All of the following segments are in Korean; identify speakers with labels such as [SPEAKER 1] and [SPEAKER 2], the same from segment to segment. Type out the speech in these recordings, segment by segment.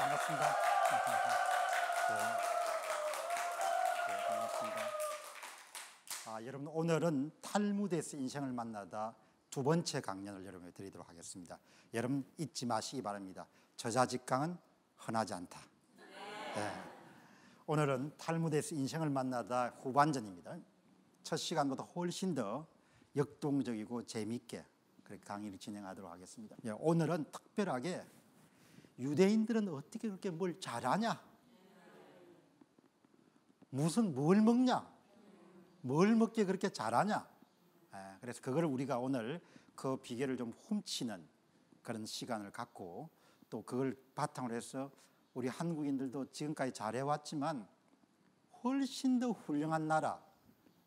[SPEAKER 1] 반갑습니다. 네. 네, 반갑습니다. 아, 여러분 오늘은 탈무드에서 인생을 만나다 두 번째 강연을 여러분에게 드리도록 하겠습니다. 여러분 잊지 마시기 바랍니다. 저자 직강은 흔하지 않다. 네. 오늘은 탈무드에서 인생을 만나다 후반전입니다. 첫 시간보다 훨씬 더 역동적이고 재미있게 강의를 진행하도록 하겠습니다. 예, 오늘은 특별하게 유대인들은 어떻게 그렇게 뭘 잘하냐? 무슨 뭘 먹냐? 뭘 먹게 그렇게 잘하냐? 예, 그래서 그걸 우리가 오늘 그 비결을 좀 훔치는 그런 시간을 갖고 또 그걸 바탕으로 해서 우리 한국인들도 지금까지 잘해왔지만 훨씬 더 훌륭한 나라,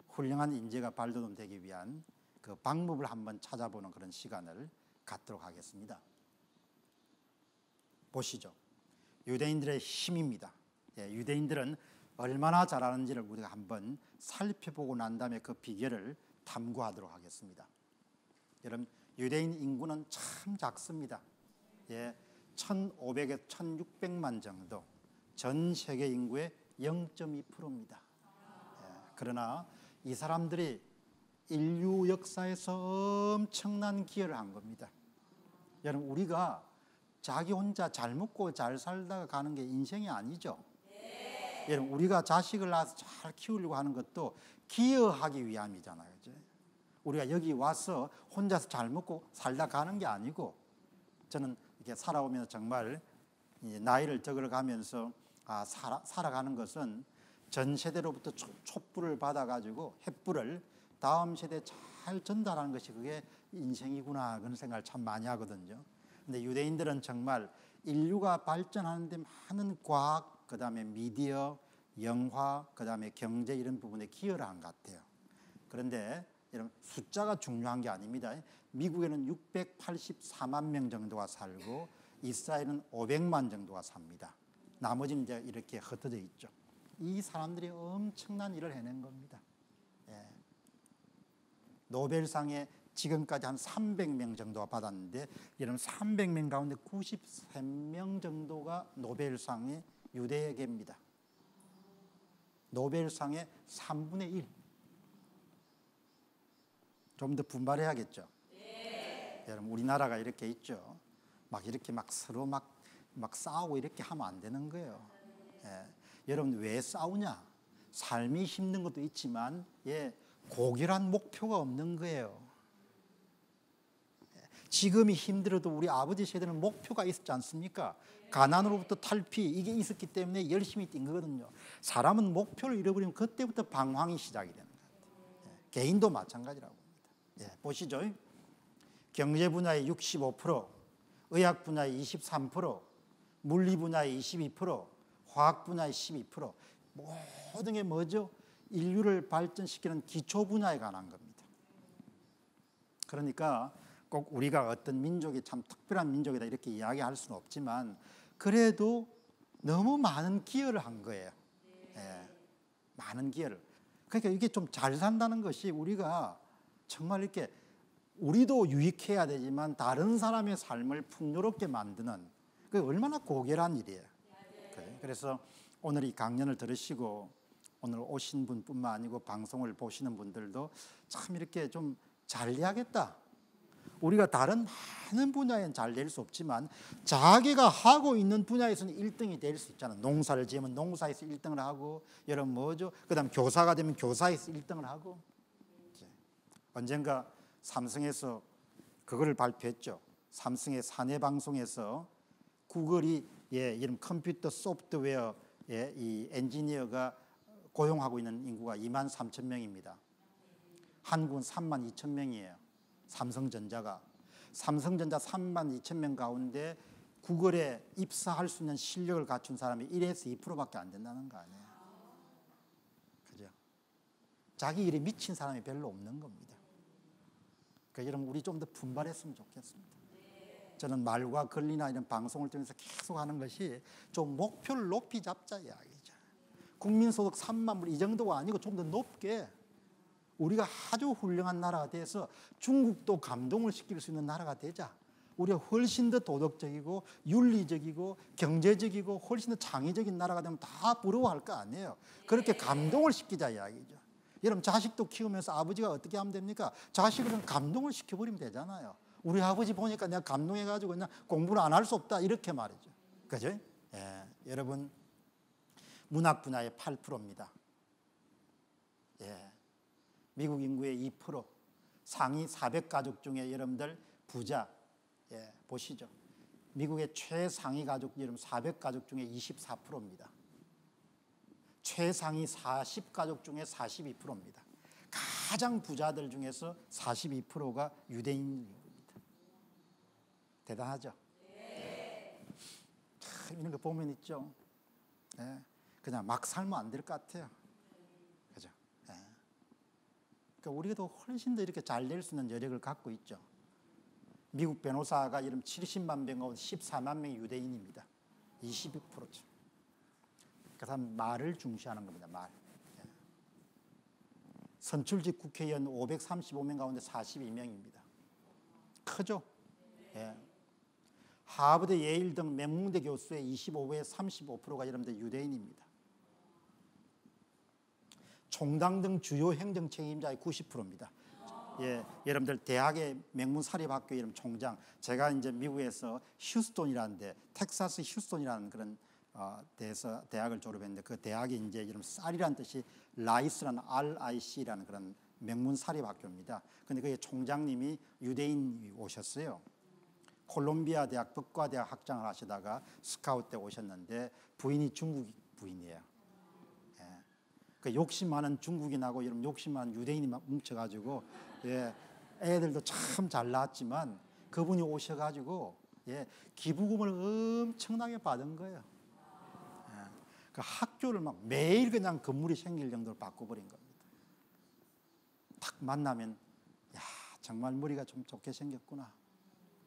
[SPEAKER 1] 훌륭한 인재가 발돋움되기 위한 그 방법을 한번 찾아보는 그런 시간을 갖도록 하겠습니다. 보시죠. 유대인들의 힘입니다. 예, 유대인들은 얼마나 잘하는지를 우리가 한번 살펴보고 난 다음에 그 비결을 탐구하도록 하겠습니다. 여러분, 유대인 인구는 참 작습니다. 예, 1,500에 1,600만 정도. 전 세계 인구의 0.2%입니다. 예, 그러나 이 사람들이 인류 역사에서 엄청난 기여를 한 겁니다. 여러분, 우리가 자기 혼자 잘 먹고 잘 살다가 가는 게 인생이 아니죠. 네. 여러분 우리가 자식을 낳아서 잘 키우려고 하는 것도 기여하기 위함이잖아요. 그죠? 우리가 여기 와서 혼자서 잘 먹고 살다 가는 게 아니고 저는 이렇게 살아오면서 정말 나이를 적어가면서 아, 살아, 살아가는 것은 전 세대로부터 촛불을 받아가지고 햇불을 다음 세대에 잘 전달하는 것이 그게 인생이구나 그런 생각을 참 많이 하거든요. 근데 유대인들은 정말 인류가 발전하는 데 많은 과학, 그 다음에 미디어, 영화, 그 다음에 경제 이런 부분에 기여를 한 것 같아요. 그런데 이런 숫자가 중요한 게 아닙니다. 미국에는 684만 명 정도가 살고 이스라엘은 500만 정도가 삽니다. 나머지는 이제 이렇게 흩어져 있죠. 이 사람들이 엄청난 일을 해낸 겁니다. 예. 노벨상의 지금까지 한 300명 정도가 받았는데 여러분 300명 가운데 93명 정도가 노벨상의 유대계입니다. 노벨상의 3분의 1. 좀 더 분발해야겠죠. 네. 여러분 우리나라가 이렇게 있죠. 막 이렇게 막 서로 막, 막 싸우고 이렇게 하면 안 되는 거예요. 예. 여러분 왜 싸우냐? 삶이 힘든 것도 있지만 예, 고결한 목표가 없는 거예요. 지금이 힘들어도 우리 아버지 세대는 목표가 있었지 않습니까? 가난으로부터 탈피 이게 있었기 때문에 열심히 뛴 거거든요. 사람은 목표를 잃어버리면 그때부터 방황이 시작이 되는 것 같아요. 예, 개인도 마찬가지라고 봅니다. 예, 보시죠. 경제 분야의 65%, 의학 분야의 23%, 물리 분야의 22%, 화학 분야의 12%, 모든 게 뭐죠? 인류를 발전시키는 기초 분야에 관한 겁니다. 그러니까 꼭 우리가 어떤 민족이 참 특별한 민족이다 이렇게 이야기할 수는 없지만 그래도 너무 많은 기여를 한 거예요. 예, 많은 기여를. 그러니까 이게 좀 잘 산다는 것이 우리가 정말 이렇게 우리도 유익해야 되지만 다른 사람의 삶을 풍요롭게 만드는 그 얼마나 고결한 일이에요. 그래서 오늘 이 강연을 들으시고 오늘 오신 분뿐만 아니고 방송을 보시는 분들도 참 이렇게 좀 잘해야겠다. 우리가 다른 많은 분야에는 잘될 수 없지만 자기가 하고 있는 분야에서는 1등이 될 수 있잖아. 농사를 지으면 농사에서 1등을 하고 여러분 뭐죠? 그다음 교사가 되면 교사에서 1등을 하고 언젠가 삼성에서 그거를 발표했죠. 삼성의 사내 방송에서 구글이 예, 이런 컴퓨터 소프트웨어 예, 이 엔지니어가 고용하고 있는 인구가 2만 3천 명입니다. 한국은 3만 2천 명이에요. 삼성전자가 삼성전자 3만 2천 명 가운데 구글에 입사할 수 있는 실력을 갖춘 사람이 1에서 2%밖에 안 된다는 거 아니에요. 그죠? 자기 일에 미친 사람이 별로 없는 겁니다. 그러니까 여러분 우리 좀 더 분발했으면 좋겠습니다. 저는 말과 권리나 이런 방송을 통해서 계속 하는 것이 좀 목표를 높이 잡자 이야기죠. 국민소득 3만 불 이 정도가 아니고 좀 더 높게 우리가 아주 훌륭한 나라가 돼서 중국도 감동을 시킬 수 있는 나라가 되자. 우리가 훨씬 더 도덕적이고 윤리적이고 경제적이고 훨씬 더 창의적인 나라가 되면 다 부러워할 거 아니에요. 그렇게 감동을 시키자 이야기죠. 여러분 자식도 키우면서 아버지가 어떻게 하면 됩니까? 자식을 감동을 시켜버리면 되잖아요. 우리 아버지 보니까 내가 감동해가지고 그냥 공부를 안 할 수 없다 이렇게 말이죠. 그죠? 예, 여러분 문학 분야의 8%입니다. 예, 미국 인구의 2% 상위 400가족 중에 여러분들 부자 예, 보시죠. 미국의 최상위 가족 여러분 400가족 중에 24%입니다. 최상위 40가족 중에 42%입니다. 가장 부자들 중에서 42%가 유대인입니다. 대단하죠? 참 이런 거 보면 있죠. 예, 그냥 막 살면 안 될 것 같아요. 그죠? 예. 그러니까 우리도 훨씬 더 이렇게 잘될수 있는 여력을 갖고 있죠. 미국 변호사가 이름 70만 명 가운데 14만 명이 유대인입니다. 22%죠. 그 사람 말을 중시하는 겁니다. 말. 예. 선출직 국회의원 535명 가운데 42명입니다. 크죠? 예. 하버드, 예일 등 맹문대 교수의 25에 35%가 여러분들 유대인입니다. 총당 등 주요 행정 책임자의 90%입니다. 예, 여러분들 대학의 맹문 사립학교 이름 총장 제가 이제 미국에서 휴스톤이라는 데 텍사스 휴스톤이라는 그런 어, 대에서 대학을 졸업했는데 그 대학이 이제 이름 쌀이라는 뜻이 라이스라는 RIC라는 그런 명문 사립학교입니다. 근데 그게 총장님이 유대인이 오셨어요. 콜롬비아 대학 법과대학 학장을 하시다가 스카우트 때 오셨는데 부인이 중국 부인이에요. 예. 그 욕심 많은 중국인하고 이런 욕심 많은 유대인이 뭉쳐가지고 예. 애들도 참잘 나왔지만 그분이 오셔가지고 예. 기부금을 엄청나게 받은 거예요. 그 학교를 막 매일 그냥 건물이 생길 정도로 바꿔버린 겁니다. 딱 만나면 야 정말 머리가 좀 좋게 생겼구나.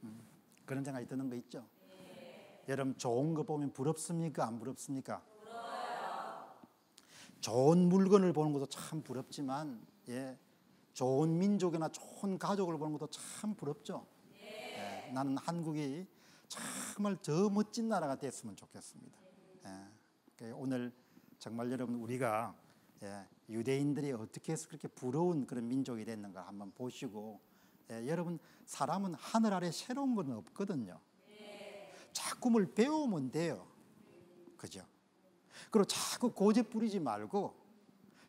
[SPEAKER 1] 음, 그런 생각이 드는 거 있죠. 네. 여러분 좋은 거 보면 부럽습니까? 안 부럽습니까? 좋은 물건을 보는 것도 참 부럽지만 예, 좋은 민족이나 좋은 가족을 보는 것도 참 부럽죠. 네. 예, 나는 한국이 정말 더 멋진 나라가 됐으면 좋겠습니다. 예. 그 오늘 정말 여러분 우리가 예, 유대인들이 어떻게 해서 그렇게 부러운 그런 민족이 됐는가 한번 보시고 예, 여러분 사람은 하늘 아래 새로운 건 없거든요. 자꾸을 배우면 돼요. 그죠? 그리고 자 꾸 고집 부리지 말고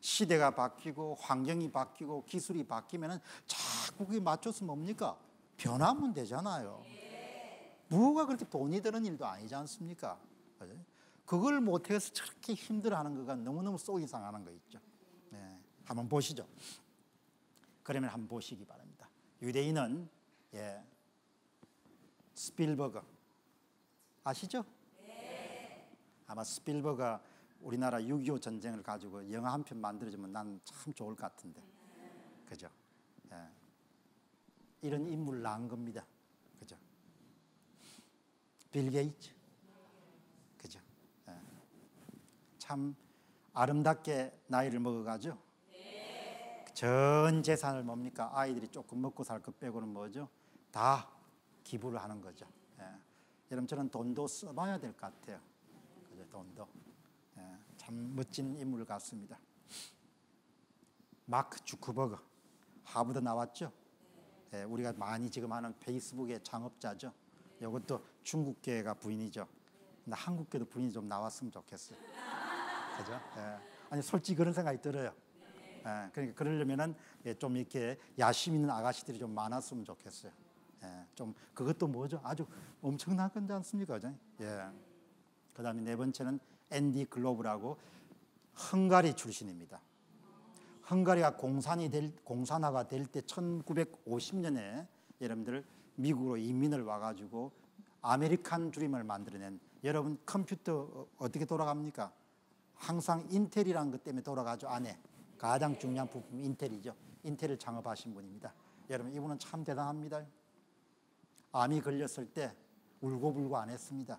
[SPEAKER 1] 시대가 바뀌고 환경이 바뀌고 기술이 바뀌면은 자꾸 그게 맞춰서 뭡니까? 변하면 되잖아요. 무가 그렇게 돈이 드는 일도 아니지 않습니까? 그걸 못해서 저렇게 힘들어하는 거가 너무너무 속이 상하는 거 있죠. 네, 한번 보시죠. 그러면 한번 보시기 바랍니다. 유대인은 예, 스필버거 아시죠? 네. 아마 스필버거 우리나라 6.25 전쟁을 가지고 영화 한 편 만들어주면 난 참 좋을 것 같은데, 그죠? 예. 이런 인물 낳은 겁니다, 그죠? 빌 게이츠, 참 아름답게 나이를 먹어가죠. 전 재산을 뭡니까? 아이들이 조금 먹고 살 것 빼고는 뭐죠? 다 기부를 하는 거죠. 예. 여러분 저는 돈도 써봐야 될 것 같아요. 그죠? 돈도 예. 참 멋진 인물 같습니다. 마크 주크버거 하버드 나왔죠. 예. 우리가 많이 지금 하는 페이스북의 창업자죠. 이것도 중국계가 부인이죠. 근데 한국계도 부인이 좀 나왔으면 좋겠어요. 그죠? 예. 아니 솔직히 그런 생각이 들어요. 예. 그러니까 그러려면은 예, 좀 이렇게 야심 있는 아가씨들이 좀 많았으면 좋겠어요. 예. 좀 그것도 뭐죠? 아주 엄청난 건지 않습니까? 그죠? 예. 그다음에 네 번째는 앤디 그로브라고 헝가리 출신입니다. 헝가리가 공산이 될 공산화가 될 때 1950년에 여러분들 미국으로 이민을 와가지고 아메리칸 드림을 만들어낸 여러분 컴퓨터 어떻게 돌아갑니까? 항상 인텔이라는 것 때문에 돌아가죠 안에 가장 중요한 부품 인텔이죠. 인텔을 창업하신 분입니다. 여러분 이분은 참 대단합니다. 암이 걸렸을 때 울고불고 안 했습니다.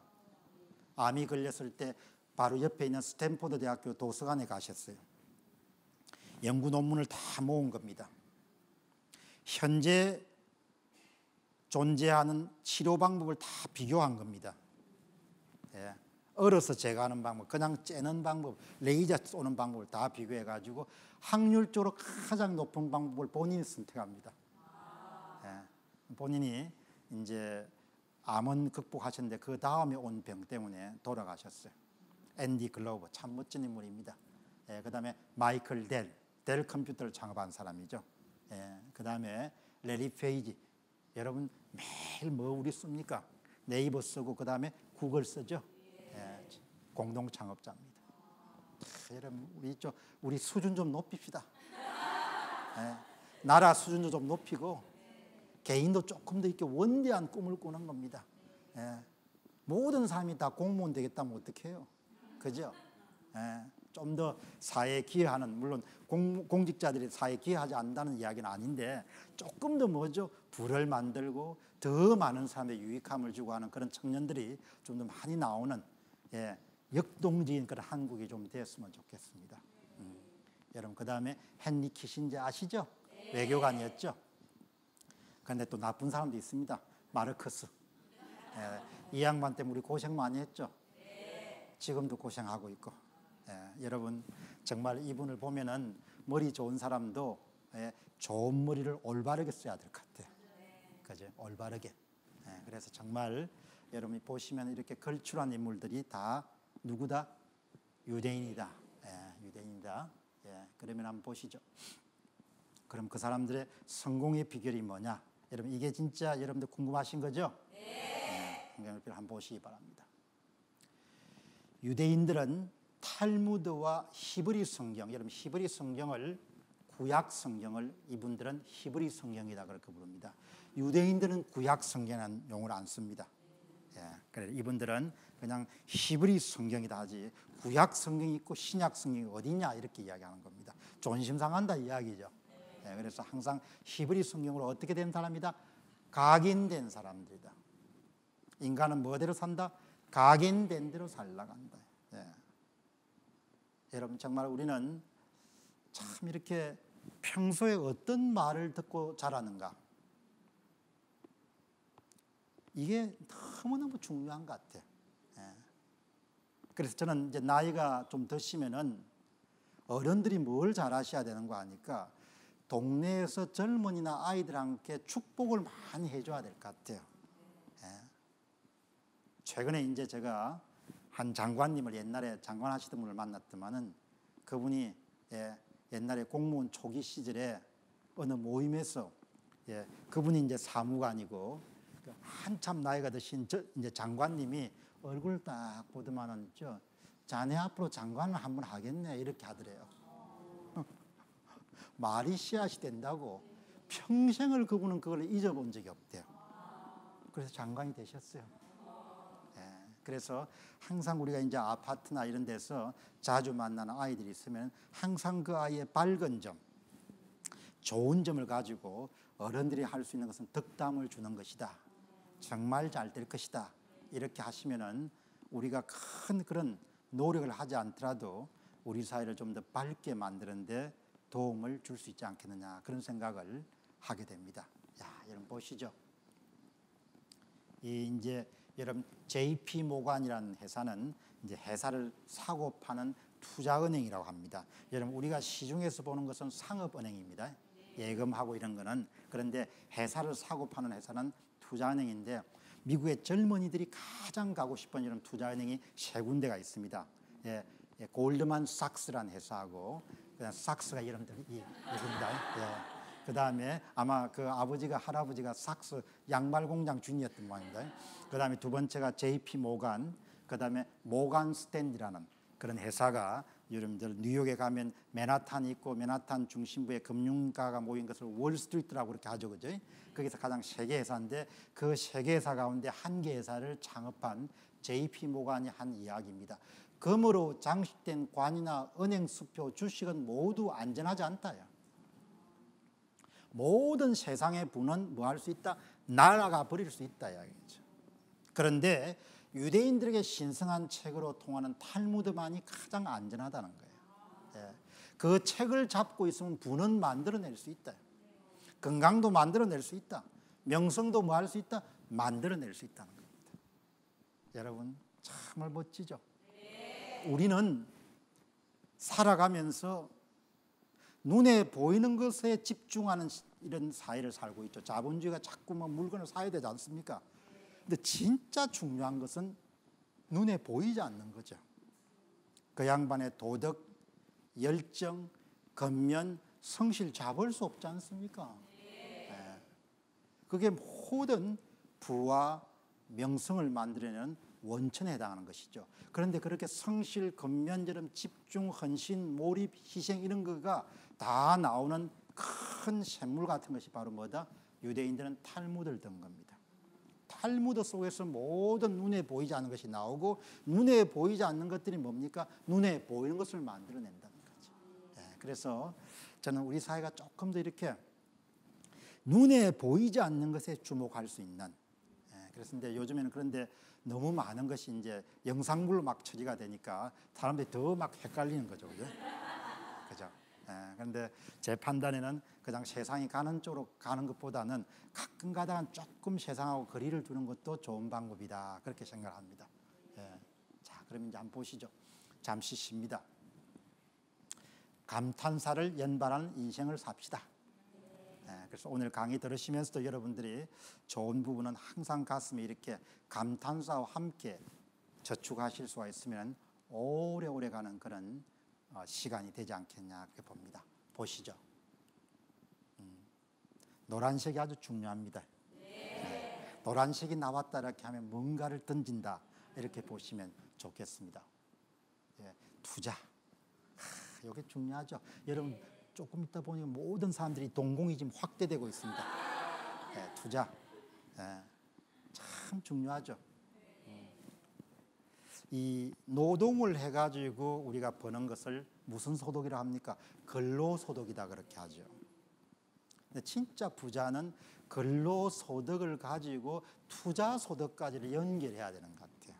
[SPEAKER 1] 암이 걸렸을 때 바로 옆에 있는 스탠포드 대학교 도서관에 가셨어요. 연구 논문을 다 모은 겁니다. 현재 존재하는 치료 방법을 다 비교한 겁니다. 예. 얼어서 제거하는 방법, 그냥 째는 방법, 레이저 쏘는 방법을 다 비교해 가지고 확률적으로 가장 높은 방법을 본인이 선택합니다. 예. 본인이 이제 암은 극복하셨는데 그 다음에 온 병 때문에 돌아가셨어요. 앤디 그로브 참 멋진 인물입니다. 예, 그 다음에 마이클 델, 델 컴퓨터를 창업한 사람이죠. 예, 그 다음에 레리 페이지. 여러분 매일 뭐 우리 씁니까? 네이버 쓰고 그 다음에 구글 쓰죠. 예, 공동 창업자입니다. 여러분 우리 좀 우리 수준 좀 높입시다. 예, 나라 수준도 좀 높이고 개인도 조금 더 이렇게 원대한 꿈을 꾸는 겁니다. 예, 모든 사람이 다 공무원 되겠다면 어떡해요? 그죠? 예, 좀더 사회에 기여하는 물론 공, 공직자들이 사회에 기여하지 않는다는 이야기는 아닌데 조금 더 뭐죠? 부를 만들고 더 많은 사람의 유익함을 주고 하는 그런 청년들이 좀 더 많이 나오는 예, 역동적인 그런 한국이 좀 되었으면 좋겠습니다. 음. 여러분 그 다음에 헨리 키신저 아시죠? 외교관이었죠. 그런데 또 나쁜 사람도 있습니다. 마르크스. 예, 이 양반 때문에 우리 고생 많이 했죠. 지금도 고생하고 있고. 예, 여러분 정말 이분을 보면은 머리 좋은 사람도 예, 좋은 머리를 올바르게 써야 될 것 같아요. 그죠? 올바르게. 예, 그래서 정말 여러분이 보시면 이렇게 걸출한 인물들이 다 누구다? 유대인이다. 예, 유대인이다. 예, 그러면 한번 보시죠. 그럼 그 사람들의 성공의 비결이 뭐냐? 여러분 이게 진짜 여러분들 궁금하신 거죠? 네. 성경을 한번 보시기 바랍니다. 유대인들은 탈무드와 히브리 성경, 여러분 히브리 성경을 구약 성경을 이분들은 히브리 성경이다 그렇게 부릅니다. 유대인들은 구약 성경이라는 용어를 안 씁니다. 예, 그래 이분들은 그냥 히브리 성경이다 하지 구약 성경이 있고 신약 성경이 어디냐 이렇게 이야기하는 겁니다. 존심 상한다 이야기죠. 예, 그래서 항상 히브리 성경으로 어떻게 된 사람이다? 각인된 사람들이다. 인간은 뭐대로 산다? 각인된 대로 살라간다. 예. 여러분 정말 우리는 참 이렇게 평소에 어떤 말을 듣고 자라는가? 이게 너무너무 중요한 것 같아요. 예. 그래서 저는 이제 나이가 좀 드시면은 어른들이 뭘 잘하셔야 되는 거 아니까 동네에서 젊은이나 아이들한테 축복을 많이 해줘야 될 것 같아요. 예. 최근에 이제 제가 한 장관님을 옛날에 장관 하시던 분을 만났더만은 그분이 예, 옛날에 공무원 초기 시절에 어느 모임에서 예, 그분이 이제 사무관이고 그 한참 나이가 드신 저 이제 장관님이 얼굴 딱 보더만은 저 자네 앞으로 장관을 한번 하겠네 이렇게 하더래요. 말이 씨앗이 된다고 평생을 그분은 그걸 잊어본 적이 없대요. 그래서 장관이 되셨어요. 예, 그래서 항상 우리가 이제 아파트나 이런 데서 자주 만나는 아이들이 있으면 항상 그 아이의 밝은 점, 좋은 점을 가지고 어른들이 할 수 있는 것은 덕담을 주는 것이다. 정말 잘 될 것이다. 이렇게 하시면은 우리가 큰 그런 노력을 하지 않더라도 우리 사회를 좀 더 밝게 만드는데 도움을 줄 수 있지 않겠느냐 그런 생각을 하게 됩니다. 야, 여러분 보시죠. 이 이제 여러분 JP 모간이라는 회사는 이제 회사를 사고 파는 투자은행이라고 합니다. 여러분 우리가 시중에서 보는 것은 상업은행입니다. 예금하고 이런 거는 그런데 회사를 사고 파는 회사는 투자은행인데 미국의 젊은이들이 가장 가고 싶은 이런 투자은행이 세 군데가 있습니다. 예, 예, 골드만 삭스라는 회사하고 그냥 삭스가 이름들이 이겁니다. 예. 그 다음에 아마 그 아버지가 할아버지가 삭스 양말 공장 주인이었던 모양입니다. 그 다음에 두 번째가 JP 모간, 그 다음에 모간 스탠리라는 그런 회사가 여러분들 뉴욕에 가면 맨하탄이 있고 맨하탄 중심부에 금융가가 모인 것을 월스트리트라고 그렇게 하죠, 그죠? 거기서 가장 세계 회사인데 그 세계 회사 가운데 한 개 회사를 창업한 JP 모간이 한 이야기입니다. 금으로 장식된 관이나 은행 수표 주식은 모두 안전하지 않다요. 모든 세상의 부는 뭐할 수 있다? 날아가 버릴 수 있다 이야기죠. 그런데 유대인들에게 신성한 책으로 통하는 탈무드만이 가장 안전하다는 거예요. 예. 그 책을 잡고 있으면 부는 만들어낼 수 있다. 건강도 만들어낼 수 있다. 명성도 뭐 할 수 있다? 만들어낼 수 있다는 겁니다. 여러분 정말 멋지죠? 우리는 살아가면서 눈에 보이는 것에 집중하는 이런 사회를 살고 있죠. 자본주의가 자꾸만 물건을 사야 되지 않습니까? 근데 진짜 중요한 것은 눈에 보이지 않는 거죠. 그 양반의 도덕, 열정, 겉면, 성실 잡을 수 없지 않습니까? 네. 그게 모든 부와 명성을 만들어내는 원천에 해당하는 것이죠. 그런데 그렇게 성실, 겉면처럼 집중, 헌신, 몰입, 희생 이런 거가 다 나오는 큰 샘물 같은 것이 바로 뭐다? 유대인들은 탈무드를 든 겁니다. 탈무드 속에서 모든 눈에 보이지 않는 것이 나오고 눈에 보이지 않는 것들이 뭡니까? 눈에 보이는 것을 만들어낸다는 거죠. 네, 그래서 저는 우리 사회가 조금 더 이렇게 눈에 보이지 않는 것에 주목할 수 있는 예, 그래서 근데 요즘에는 그런데 너무 많은 것이 이제 영상물로 막 처리가 되니까 사람들이 더 막 헷갈리는 거죠. 그죠? 그죠? 예, 그런데 제 판단에는 그냥 세상이 가는 쪽으로 가는 것보다는 가끔 가다가 조금 세상하고 거리를 두는 것도 좋은 방법이다. 그렇게 생각합니다. 예. 자, 그럼 이제 한번 보시죠. 잠시 쉽니다. 감탄사를 연발하는 인생을 삽시다. 네, 그래서 오늘 강의 들으시면서도 여러분들이 좋은 부분은 항상 가슴에 이렇게 감탄사와 함께 저축하실 수가 있으면 오래오래 가는 그런 어, 시간이 되지 않겠냐 그렇게 봅니다. 보시죠. 음, 노란색이 아주 중요합니다. 네. 노란색이 나왔다 이렇게 하면 뭔가를 던진다 이렇게 보시면 좋겠습니다. 예, 투자. 이게 중요하죠. 여러분 조금 있다 보니 모든 사람들이 동공이 지금 확대되고 있습니다. 네, 투자 네, 참 중요하죠. 음. 이 노동을 해가지고 우리가 버는 것을 무슨 소득이라 합니까? 근로소득이다 그렇게 하죠. 근데 진짜 부자는 근로소득을 가지고 투자소득까지를 연결해야 되는 것 같아요.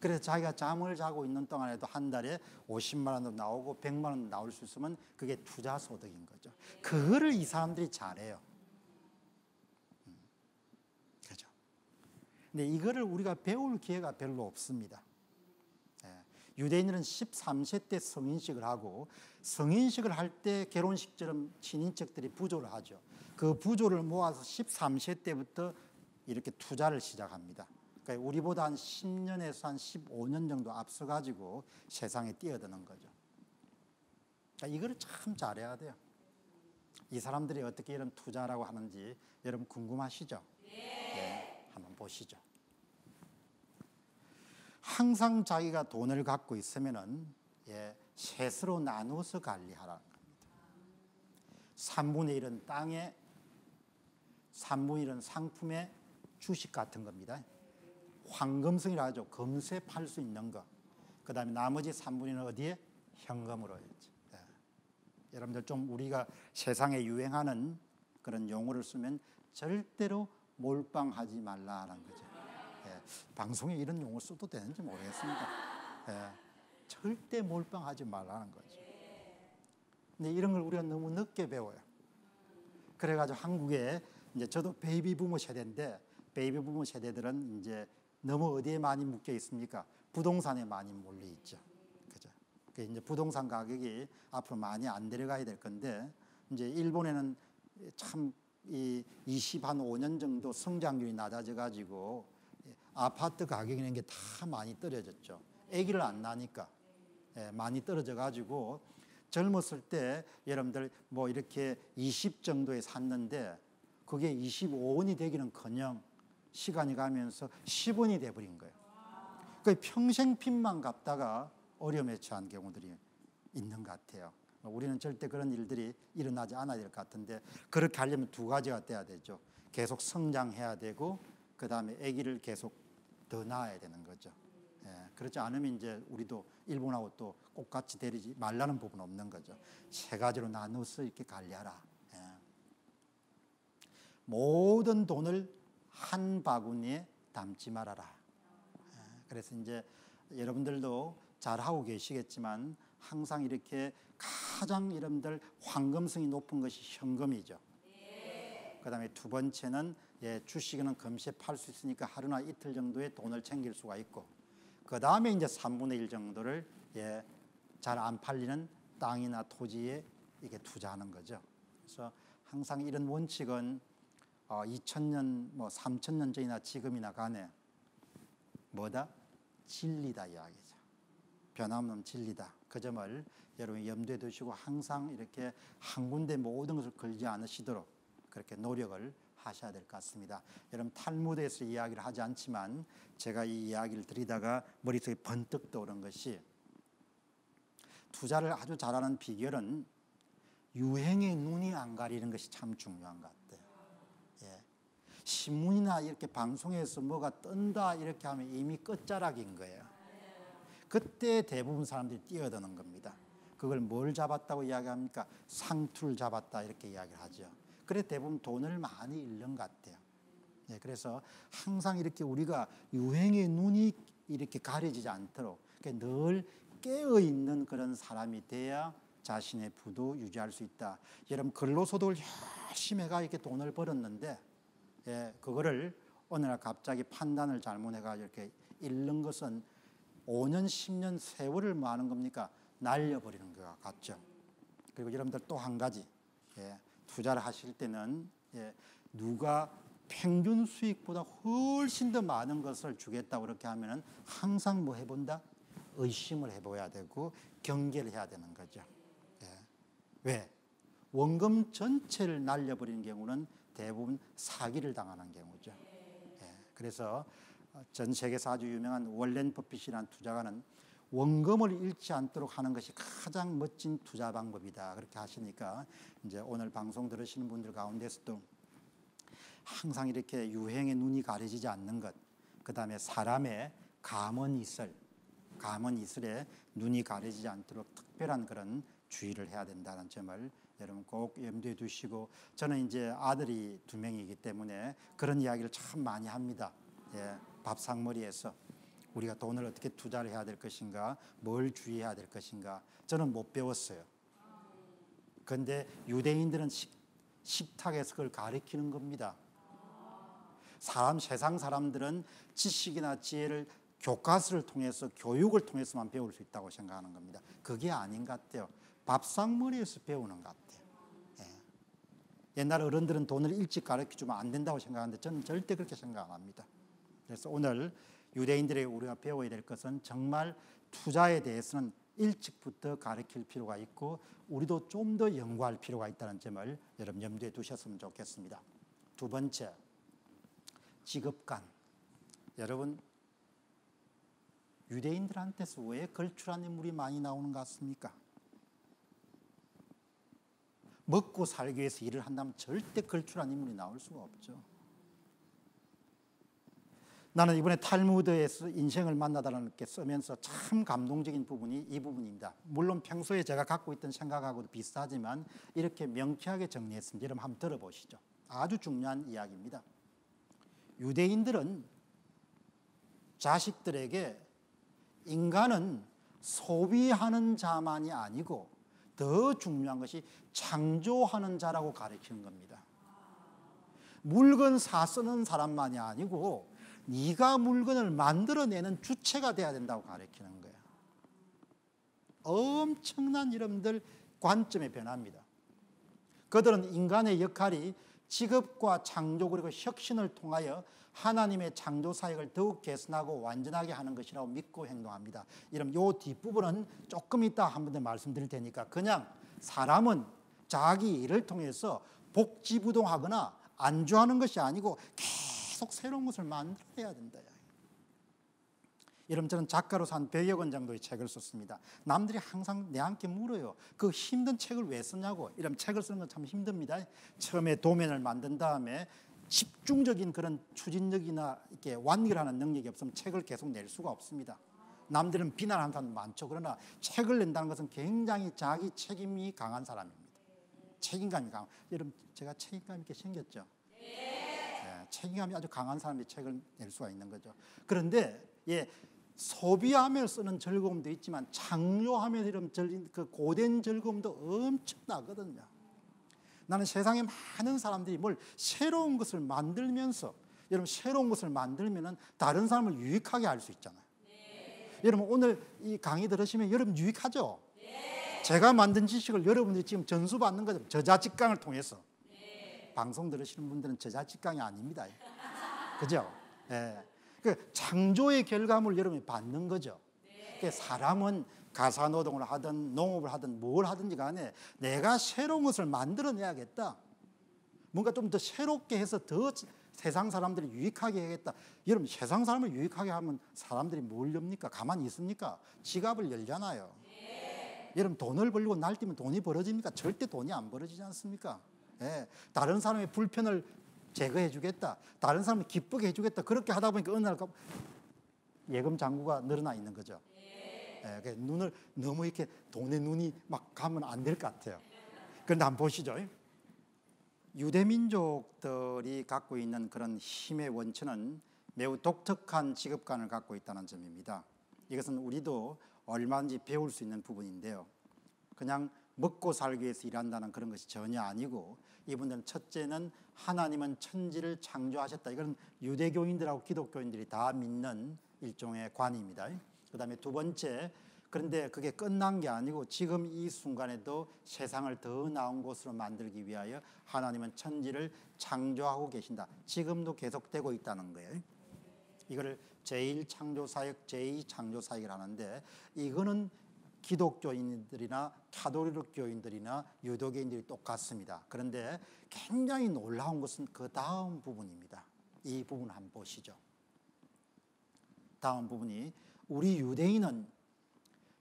[SPEAKER 1] 그래서 자기가 잠을 자고 있는 동안에도 한 달에 50만 원도 나오고 100만 원 나올 수 있으면 그게 투자 소득인 거죠. 그거를 이 사람들이 잘해요. 음, 그죠. 근데 이거를 우리가 배울 기회가 별로 없습니다. 예. 유대인들은 13세 때 성인식을 하고 성인식을 할 때 결혼식처럼 친인척들이 부조를 하죠. 그 부조를 모아서 13세 때부터 이렇게 투자를 시작합니다. 그러니까 우리보다 한 10년에서 한 15년 정도 앞서 가지고 세상에 뛰어드는 거죠. 그러니까 이거를 참 잘해야 돼요. 이 사람들이 어떻게 이런 투자라고 하는지 여러분 궁금하시죠? 네. 한번 보시죠. 항상 자기가 돈을 갖고 있으면은 예, 셋으로 나누어서 관리하라는 겁니다. 3분의 1은 땅에 3분의 1은 상품에 주식 같은 겁니다. 황금성이라 하죠. 금세 팔 수 있는 거. 그 다음에 나머지 3분위는 어디에? 현금으로 했지. 네. 여러분들 좀 우리가 세상에 유행하는 그런 용어를 쓰면 절대로 몰빵하지 말라는 거죠. 네. 방송에 이런 용어 써도 되는지 모르겠습니다. 네. 절대 몰빵하지 말라는 거죠. 근데 이런 걸 우리가 너무 늦게 배워요. 그래가지고 한국에 이제 저도 베이비 부머 세대인데 베이비 부머 세대들은 이제 너무 어디에 많이 묶여 있습니까? 부동산에 많이 몰려 있죠. 그죠? 그 이제 부동산 가격이 앞으로 많이 안 내려가야 될 건데 이제 일본에는 참 이 20, 한 5년 정도 성장률이 낮아져 가지고 아파트 가격이라는 게 다 많이 떨어졌죠. 아기를 안 낳으니까 예, 많이 떨어져 가지고 젊었을 때 여러분들 뭐 이렇게 20 정도에 샀는데 그게 25원이 되기는커녕 시간이 가면서 10원이 돼버린 거예요. 그 평생 빚만 갚다가 어려움에 처한 경우들이 있는 것 같아요. 우리는 절대 그런 일들이 일어나지 않아야 될 것 같은데 그렇게 하려면 두 가지가 돼야 되죠. 계속 성장해야 되고 그 다음에 아기를 계속 더 낳아야 되는 거죠. 예, 그렇지 않으면 이제 우리도 일본하고 또 똑같이 데리지 말라는 부분 없는 거죠. 세 가지로 나눠서 이렇게 관리하라. 예. 모든 돈을 한 바구니에 담지 말아라. 예, 그래서 이제 여러분들도 잘 하고 계시겠지만 항상 이렇게 가장 여러분들 황금성이 높은 것이 현금이죠. 그다음에 두 번째는 예, 주식은 금시에 팔수 있으니까 하루나 이틀 정도의 돈을 챙길 수가 있고 그다음에 이제 3분의 1 정도를 예, 잘 안 팔리는 땅이나 토지에 이게 투자하는 거죠. 그래서 항상 이런 원칙은 어, 2000년 뭐 3000년 전이나 지금이나 간에 뭐다? 진리다 이야기죠. 변함없는 진리다. 그 점을 여러분 염두에 두시고 항상 이렇게 한 군데 모든 것을 걸지 않으시도록 그렇게 노력을 하셔야 될 것 같습니다. 여러분 탈무드에서 이야기를 하지 않지만 제가 이 이야기를 드리다가 머릿속에 번뜩 떠오른 것이 투자를 아주 잘하는 비결은 유행에 눈이 안 가리는 것이 참 중요한 것 같아요. 예. 신문이나 이렇게 방송에서 뭐가 뜬다 이렇게 하면 이미 끝자락인 거예요. 그때 대부분 사람들이 뛰어드는 겁니다. 그걸 뭘 잡았다고 이야기합니까? 상투를 잡았다 이렇게 이야기를 하죠. 그래 대부분 돈을 많이 잃는 것 같아요. 예, 그래서 항상 이렇게 우리가 유행의 눈이 이렇게 가려지지 않도록 늘 깨어 있는 그런 사람이 돼야 자신의 부도 유지할 수 있다. 여러분 근로소득을 열심히 해가 이렇게 돈을 벌었는데 예, 그거를 어느 날 갑자기 판단을 잘못해가 이렇게 잃는 것은 5년, 10년 세월을 뭐 하는 겁니까? 날려버리는 것 같죠. 그리고 여러분들 또 한 가지 예, 투자를 하실 때는 예, 누가 평균 수익보다 훨씬 더 많은 것을 주겠다고 그렇게 하면은 항상 뭐 해본다? 의심을 해봐야 되고 경계를 해야 되는 거죠. 예. 왜? 원금 전체를 날려버리는 경우는 대부분 사기를 당하는 경우죠. 예. 그래서 전 세계에서 아주 유명한 월렌 버핏이라는 투자가는 원금을 잃지 않도록 하는 것이 가장 멋진 투자 방법이다. 그렇게 하시니까 이제 오늘 방송 들으시는 분들 가운데서도 항상 이렇게 유행에 눈이 가려지지 않는 것, 그 다음에 사람의 감언 이슬, 감언 이슬에 눈이 가려지지 않도록 특별한 그런 주의를 해야 된다는 점을 여러분 꼭 염두에 두시고 저는 이제 아들이 두 명이기 때문에 그런 이야기를 참 많이 합니다. 예, 밥상머리에서 우리가 돈을 어떻게 투자를 해야 될 것인가, 뭘 주의해야 될 것인가, 저는 못 배웠어요. 그런데 유대인들은 식, 식탁에서 그걸 가르치는 겁니다. 사람, 세상 사람들은 지식이나 지혜를 교과서를 통해서 교육을 통해서만 배울 수 있다고 생각하는 겁니다. 그게 아닌 것 같아요. 밥상머리에서 배우는 것 같아요. 예. 옛날 어른들은 돈을 일찍 가르쳐 주면 안 된다고 생각하는데 저는 절대 그렇게 생각 안 합니다. 그래서 오늘 유대인들에게 우리가 배워야 될 것은 정말 투자에 대해서는 일찍부터 가르칠 필요가 있고 우리도 좀 더 연구할 필요가 있다는 점을 여러분 염두에 두셨으면 좋겠습니다. 두 번째, 직업관. 여러분 유대인들한테서 왜 걸출한 인물이 많이 나오는 것 같습니까? 먹고 살기 위해서 일을 한다면 절대 걸출한 인물이 나올 수가 없죠. 나는 이번에 탈무드에서 인생을 만나다라는 게 쓰면서 참 감동적인 부분이 이 부분입니다. 물론 평소에 제가 갖고 있던 생각하고도 비슷하지만 이렇게 명쾌하게 정리했습니다. 여러분 한번 들어보시죠. 아주 중요한 이야기입니다. 유대인들은 자식들에게 인간은 소비하는 자만이 아니고 더 중요한 것이 창조하는 자라고 가르치는 겁니다. 물건 사 쓰는 사람만이 아니고 네가 물건을 만들어내는 주체가 돼야 된다고 가르치는 거야. 엄청난 여러분들 관점의 변화입니다. 그들은 인간의 역할이 직업과 창조 그리고 혁신을 통하여 하나님의 창조 사역을 더욱 개선하고 완전하게 하는 것이라고 믿고 행동합니다. 이런 요 뒷부분은 조금 이따 한 번 더 말씀드릴 테니까 그냥 사람은 자기 일을 통해서 복지부동하거나 안주하는 것이 아니고 계속 새로운 것을 만들어야 된다. 여러분 저는 작가로서 한 100여 권 정도의 책을 썼습니다. 남들이 항상 내한테 물어요. 그 힘든 책을 왜 썼냐고. 이런 책을 쓰는 건 참 힘듭니다. 처음에 도면을 만든 다음에 집중적인 그런 추진력이나 이렇게 완결하는 능력이 없으면 책을 계속 낼 수가 없습니다. 남들은 비난하는 사람 많죠. 그러나 책을 낸다는 것은 굉장히 자기 책임이 강한 사람입니다. 책임감이 강. 여러분 제가 책임감 있게 생겼죠. 책임감이 아주 강한 사람이 책을 낼 수가 있는 거죠. 그런데 예, 소비하며 쓰는 즐거움도 있지만 창조하며 이런 그 고된 즐거움도 엄청나거든요. 나는 세상에 많은 사람들이 뭘 새로운 것을 만들면서 여러분 새로운 것을 만들면은 다른 사람을 유익하게 할 수 있잖아요. 네. 여러분 오늘 이 강의 들으시면 여러분 유익하죠? 네. 제가 만든 지식을 여러분들이 지금 전수 받는 거죠. 저자직강을 통해서. 네. 방송 들으시는 분들은 저자직강이 아닙니다. 그죠? 예. 그 창조의 결과물 여러분이 받는 거죠. 그 사람은 가사 노동을 하든 농업을 하든 뭘 하든지 간에 내가 새로운 것을 만들어내야겠다. 뭔가 좀 더 새롭게 해서 더 세상 사람들이 유익하게 하겠다. 여러분 세상 사람을 유익하게 하면 사람들이 뭘 엽니까? 가만히 있습니까? 지갑을 열잖아요. 네. 여러분 돈을 벌고 날뛰면 돈이 벌어집니까? 절대 돈이 안 벌어지지 않습니까? 예. 다른 사람의 불편을 제거해 주겠다. 다른 사람을 기쁘게 해 주겠다. 그렇게 하다 보니까 어느 날 예금 잔고가 늘어나 있는 거죠. 예, 그 눈을 너무 이렇게 돈에 눈이 막 가면 안 될 것 같아요. 그런데 한번 보시죠. 유대 민족들이 갖고 있는 그런 힘의 원천은 매우 독특한 직업관을 갖고 있다는 점입니다. 이것은 우리도 얼마든지 배울 수 있는 부분인데요. 그냥 먹고 살기 위해서 일한다는 그런 것이 전혀 아니고 이분들은 첫째는 하나님은 천지를 창조하셨다. 이건 유대교인들하고 기독교인들이 다 믿는 일종의 관입니다. 그 다음에 두 번째, 그런데 그게 끝난 게 아니고 지금 이 순간에도 세상을 더 나은 곳으로 만들기 위하여 하나님은 천지를 창조하고 계신다. 지금도 계속되고 있다는 거예요. 이거를 제1 창조사역, 제2 창조사역을 하는데 이거는 기독교인들이나 카톨릭 교인들이나 유도교인들이 똑같습니다. 그런데 굉장히 놀라운 것은 그 다음 부분입니다. 이 부분 한번 보시죠. 다음 부분이 우리 유대인은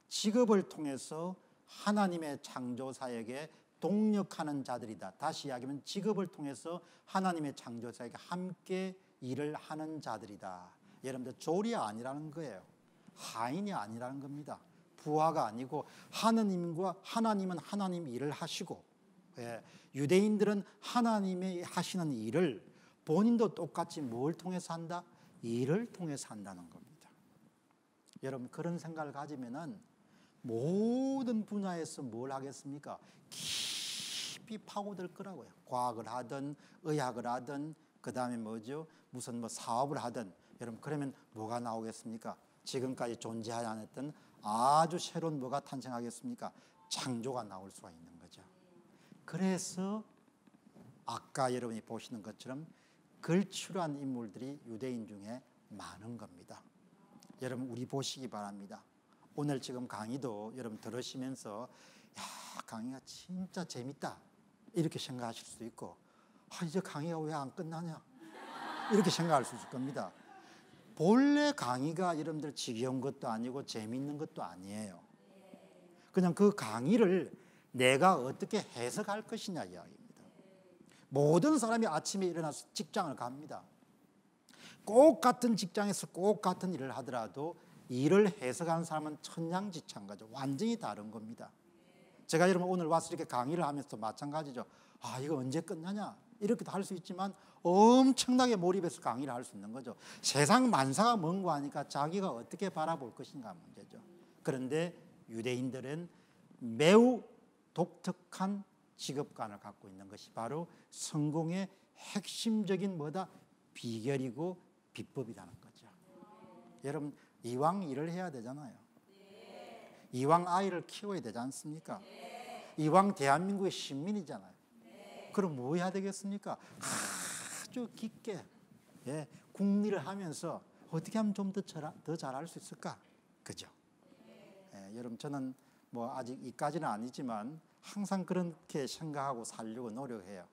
[SPEAKER 1] 직업을 통해서 하나님의 창조 사역에 동력하는 자들이다. 다시 이야기하면 직업을 통해서 하나님의 창조 사역에 함께 일을 하는 자들이다. 여러분들 조리 아니라는 거예요. 하인이 아니라는 겁니다. 부하가 아니고 하나님과 하나님은 하나님 일을 하시고 예, 유대인들은 하나님의 하시는 일을 본인도 똑같이 뭘 통해서 한다? 일을 통해서 한다는 겁니다. 여러분 그런 생각을 가지면은 모든 분야에서 뭘 하겠습니까? 깊이 파고들 거라고요. 과학을 하든 의학을 하든 그 다음에 뭐죠? 무슨 뭐 사업을 하든 여러분 그러면 뭐가 나오겠습니까? 지금까지 존재하지 않았던 아주 새로운 뭐가 탄생하겠습니까? 창조가 나올 수가 있는 거죠. 그래서 아까 여러분이 보시는 것처럼 걸출한 인물들이 유대인 중에 많은 겁니다. 여러분 우리 보시기 바랍니다. 오늘 지금 강의도 여러분 들으시면서 야 강의가 진짜 재밌다 이렇게 생각하실 수도 있고 아 이제 강의가 왜 안 끝나냐 이렇게 생각할 수 있을 겁니다. 본래 강의가 여러분들 지겨운 것도 아니고 재밌는 것도 아니에요. 그냥 그 강의를 내가 어떻게 해석할 것이냐 이야기입니다. 모든 사람이 아침에 일어나서 직장을 갑니다. 꼭 같은 직장에서 꼭 같은 일을 하더라도 일을 해석하는 사람은 천양지창가죠. 완전히 다른 겁니다. 제가 여러분 오늘 와서 이렇게 강의를 하면서 마찬가지죠. 아, 이거 언제 끝나냐? 이렇게도 할 수 있지만 엄청나게 몰입해서 강의를 할 수 있는 거죠. 세상 만사가 먼거 하니까 자기가 어떻게 바라볼 것인가 문제죠. 그런데 유대인들은 매우 독특한 직업관을 갖고 있는 것이 바로 성공의 핵심적인 뭐다 비결이고 비법이라는 거죠. 여러분 이왕 일을 해야 되잖아요. 이왕 아이를 키워야 되지 않습니까? 이왕 대한민국의 시민이잖아요. 그럼 뭐 해야 되겠습니까? 아주 깊게 예, 국리를 하면서 어떻게 하면 좀 더 잘할 수 있을까? 그죠? 예, 여러분 저는 뭐 아직 이까지는 아니지만 항상 그렇게 생각하고 살려고 노력해요.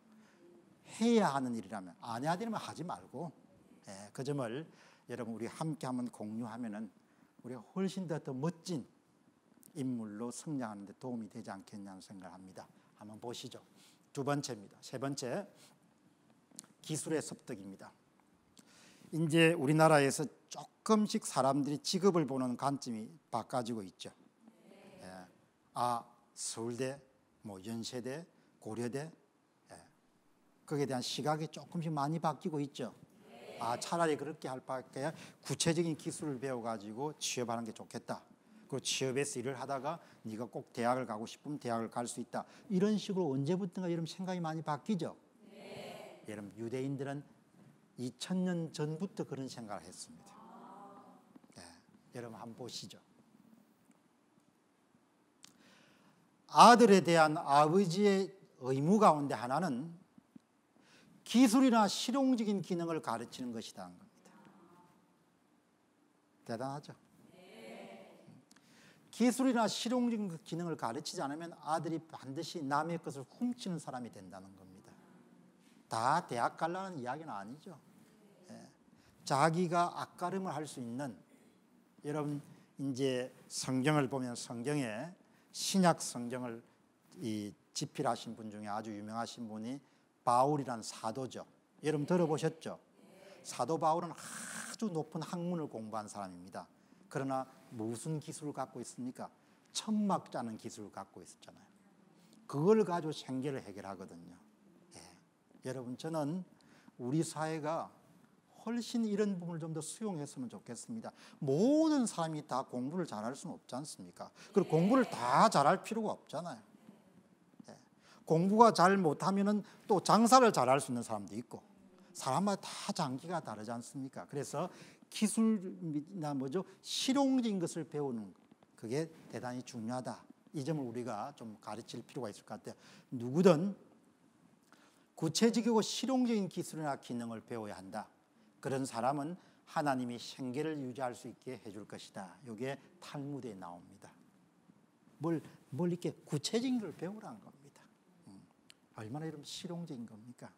[SPEAKER 1] 해야 하는 일이라면 안 해야 되면 하지 말고 예, 그 점을 여러분 우리 함께 한번 공유하면은 우리가 훨씬 더, 더 멋진 인물로 성장하는 데 도움이 되지 않겠냐는 생각을 합니다. 한번 보시죠. 두 번째입니다. 세 번째 기술의 습득입니다. 이제 우리나라에서 조금씩 사람들이 직업을 보는 관점이 바꿔지고 있죠. 예. 아 서울대, 뭐 연세대, 고려대, 예. 거기에 대한 시각이 조금씩 많이 바뀌고 있죠. 아 차라리 그렇게 할 바에 구체적인 기술을 배워가지고 취업하는 게 좋겠다. 그 취업에서 일을 하다가 네가 꼭 대학을 가고 싶으면 대학을 갈 수 있다. 이런 식으로 언제부턴가 여러분 생각이 많이 바뀌죠. 네. 여러분 유대인들은 2000년 전부터 그런 생각을 했습니다. 네. 여러분 한번 보시죠. 아들에 대한 아버지의 의무 가운데 하나는 기술이나 실용적인 기능을 가르치는 것이다. 대단하죠. 기술이나 실용적인 그 기능을 가르치지 않으면 아들이 반드시 남의 것을 훔치는 사람이 된다는 겁니다. 다 대학 갈라는 이야기는 아니죠. 예. 자기가 앞가림을 할 수 있는 여러분 이제 성경을 보면 성경에 신약 성경을 이 집필하신 분 중에 아주 유명하신 분이 바울이란 사도죠. 여러분 들어보셨죠? 사도 바울은 아주 높은 학문을 공부한 사람입니다. 그러나 무슨 기술을 갖고 있습니까? 천막 짜는 기술을 갖고 있었잖아요. 그걸 가지고 생계를 해결하거든요. 예. 여러분 저는 우리 사회가 훨씬 이런 부분을 좀 더 수용했으면 좋겠습니다. 모든 사람이 다 공부를 잘할 수는 없지 않습니까? 그리고 공부를 다 잘할 필요가 없잖아요. 예. 공부가 잘 못하면은 또 장사를 잘할 수 있는 사람도 있고 사람마다 다 장기가 다르지 않습니까? 그래서 기술이나 뭐죠 실용적인 것을 배우는 그게 대단히 중요하다. 이 점을 우리가 좀 가르칠 필요가 있을 것 같아요. 누구든 구체적이고 실용적인 기술이나 기능을 배워야 한다. 그런 사람은 하나님이 생계를 유지할 수 있게 해줄 것이다. 이게 탈무드에 나옵니다. 뭘, 뭘 이렇게 구체적인 걸 배우라는 겁니다. 음, 얼마나 이런 실용적인 겁니까?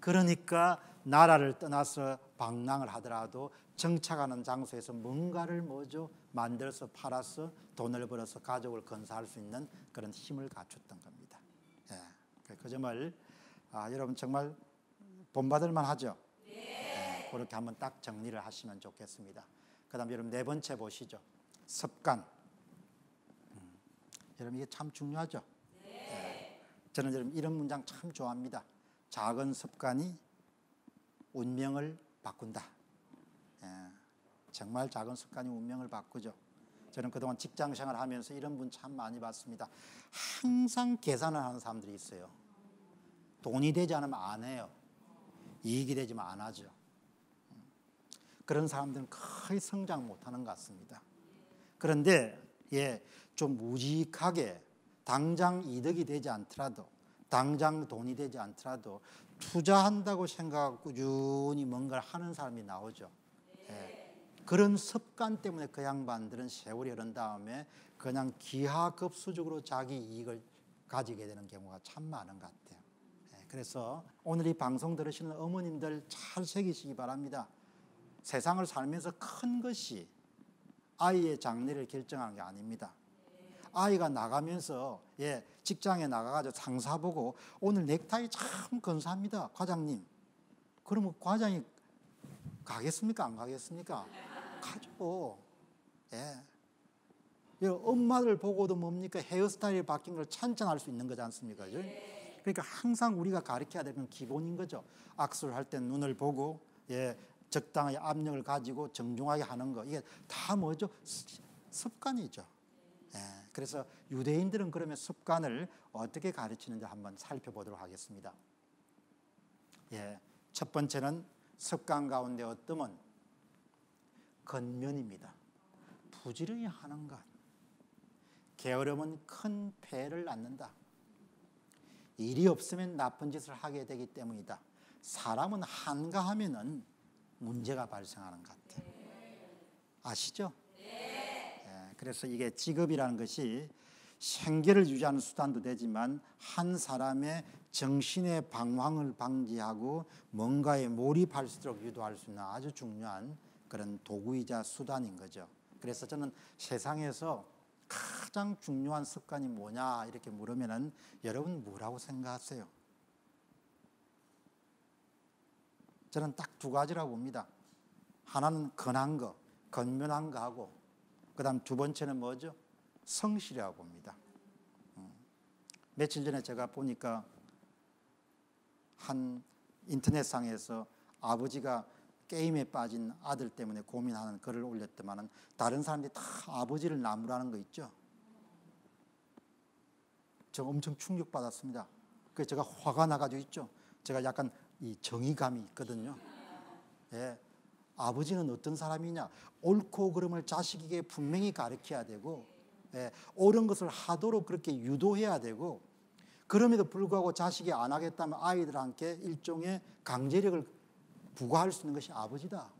[SPEAKER 1] 그러니까 나라를 떠나서 방랑을 하더라도 정착하는 장소에서 뭔가를 뭐죠 만들어서 팔아서 돈을 벌어서 가족을 건사할 수 있는 그런 힘을 갖췄던 겁니다. 예, 그, 그 점을 아, 여러분 정말 본받을 만하죠. 예, 그렇게 한번 딱 정리를 하시면 좋겠습니다. 그 다음 여러분 네 번째 보시죠. 습관. 음, 여러분 이게 참 중요하죠. 예, 저는 여러분 이런 문장 참 좋아합니다. 작은 습관이 운명을 바꾼다. 예, 정말 작은 습관이 운명을 바꾸죠. 저는 그동안 직장 생활 하면서 이런 분 참 많이 봤습니다. 항상 계산을 하는 사람들이 있어요. 돈이 되지 않으면 안 해요. 이익이 되지만 안 하죠. 그런 사람들은 거의 성장 못 하는 것 같습니다. 그런데 예, 좀 무직하게 당장 이득이 되지 않더라도 당장 돈이 되지 않더라도 투자한다고 생각하고 꾸준히 뭔가를 하는 사람이 나오죠. 예. 그런 습관 때문에 그 양반들은 세월이 흐른 다음에 그냥 기하급수적으로 자기 이익을 가지게 되는 경우가 참 많은 것 같아요. 예. 그래서 오늘 이 방송 들으시는 어머님들 잘 새기시기 바랍니다. 세상을 살면서 큰 것이 아이의 장래를 결정하는 게 아닙니다. 아이가 나가면서 예 직장에 나가가지고 상사 보고 오늘 넥타이 참 근사합니다 과장님. 그러면 과장이 가겠습니까 안 가겠습니까? 가죠. 예. 엄마를 보고도 뭡니까 헤어스타일이 바뀐 걸 찬찬할 수 있는 거지 않습니까? 그러니까 항상 우리가 가르쳐야 되는 기본인 거죠. 악수를 할 때 눈을 보고 예 적당히 압력을 가지고 정중하게 하는 거 이게 다 뭐죠? 습관이죠. 그래서 유대인들은 그러면 습관을 어떻게 가르치는지 한번 살펴보도록 하겠습니다. 예, 첫 번째는 습관 가운데 어떤 건면입니다. 부지런히 하는 것. 게으름은 큰 폐를 낳는다. 일이 없으면 나쁜 짓을 하게 되기 때문이다. 사람은 한가하면은 문제가 발생하는 것 같아요. 아시죠? 그래서 이게 직업이라는 것이 생계를 유지하는 수단도 되지만 한 사람의 정신의 방황을 방지하고 뭔가에 몰입할 수 있도록 유도할 수 있는 아주 중요한 그런 도구이자 수단인 거죠. 그래서 저는 세상에서 가장 중요한 습관이 뭐냐 이렇게 물으면은 여러분 뭐라고 생각하세요? 저는 딱 두 가지라고 봅니다. 하나는 건한 거, 건면한 거하고 그 다음 두 번째는 뭐죠? 성실이라고 봅니다. 음. 며칠 전에 제가 보니까 한 인터넷상에서 아버지가 게임에 빠진 아들 때문에 고민하는 글을 올렸더만은 다른 사람들이 다 아버지를 나무라는 거 있죠. 저 엄청 충격받았습니다. 그래서 제가 화가 나가지고 있죠. 제가 약간 이 정의감이 있거든요. 예. 아버지는 어떤 사람이냐? 옳고 그름을 자식에게 분명히 가르쳐야 되고, 예. 옳은 것을 하도록 그렇게 유도해야 되고, 그럼에도 불구하고 자식이 안 하겠다면 아이들한테 일종의 강제력을 부과할 수 있는 것이 아버지다.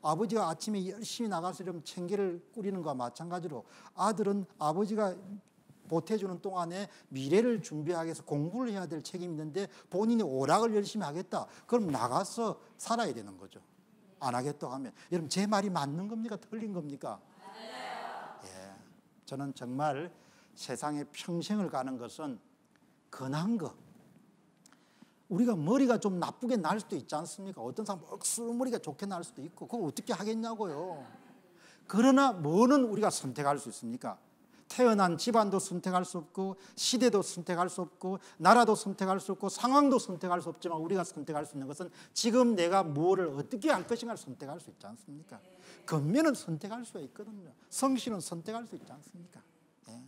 [SPEAKER 1] 아버지가 아침에 열심히 나가서 좀 챙기를 꾸리는 것과 마찬가지로 아들은 아버지가 보태주는 동안에 미래를 준비하기 위해서 공부를 해야 될 책임이 있는데 본인이 오락을 열심히 하겠다. 그럼 나가서 살아야 되는 거죠. 안 하겠다고 하면. 여러분, 제 말이 맞는 겁니까? 틀린 겁니까? 예. 저는 정말 세상에 평생을 가는 것은 근한 거. 우리가 머리가 좀 나쁘게 날 수도 있지 않습니까? 어떤 사람 억수로 머리가 좋게 날 수도 있고, 그걸 어떻게 하겠냐고요. 그러나 뭐는 우리가 선택할 수 있습니까? 태어난 집안도 선택할 수 없고 시대도 선택할 수 없고 나라도 선택할 수 없고 상황도 선택할 수 없지만 우리가 선택할 수 있는 것은 지금 내가 무엇을 어떻게 할 것인가를 선택할 수 있지 않습니까? 근면은 선택할 수가 있거든요. 성실은 선택할 수 있지 않습니까? 예.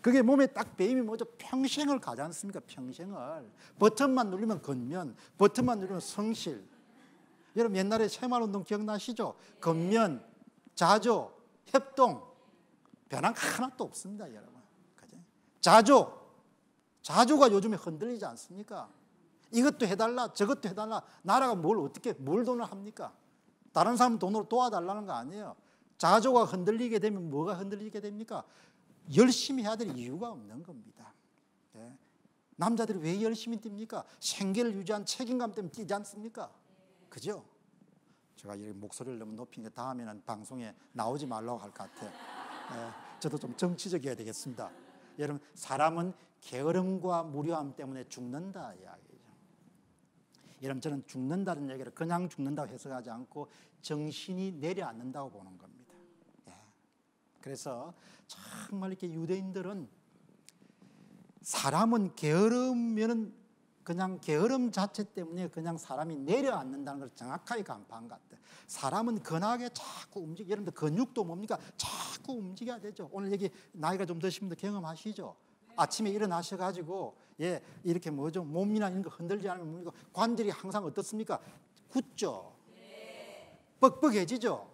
[SPEAKER 1] 그게 몸에 딱 배임이 뭐죠? 평생을 가지 않습니까? 평생을 버튼만 누르면 근면, 버튼만 누르면 성실. 여러분 옛날에 새마을운동 기억나시죠? 근면, 자조, 협동. 변한 하나도 없습니다, 여러분. 그죠? 자조. 자조가 요즘에 흔들리지 않습니까? 이것도 해달라, 저것도 해달라. 나라가 뭘 어떻게, 뭘 돈을 합니까? 다른 사람 돈으로 도와달라는 거 아니에요. 자조가 흔들리게 되면 뭐가 흔들리게 됩니까? 열심히 해야 될 이유가 없는 겁니다. 네. 남자들이 왜 열심히 뜁니까? 생계를 유지한 책임감 때문에 뛰지 않습니까? 그죠? 제가 이 목소리를 너무 높이니까 다음에는 방송에 나오지 말라고 할 것 같아요. 네, 저도 좀 정치적이어야 되겠습니다. 여러분, 사람은 게으름과 무료함 때문에 죽는다 이야기죠. 여러분, 저는 죽는다는 얘기를 그냥 죽는다고 해석하지 않고 정신이 내려앉는다고 보는 겁니다. 예. 그래서 정말 이렇게 유대인들은 사람은 게으르면은 그냥 게으름 자체 때문에 그냥 사람이 내려앉는다는 걸 정확하게 간파한 것 같아요. 사람은 근하게 자꾸 움직여. 여러분들 근육도 뭡니까? 자꾸 움직여야 되죠. 오늘 여기 나이가 좀 분들 경험하시죠? 아침에 일어나셔가지고 예 이렇게 뭐죠 몸이나 이런 거 흔들지 않으면 뭡니까 관절이 항상 어떻습니까 굳죠 뻑뻑해지죠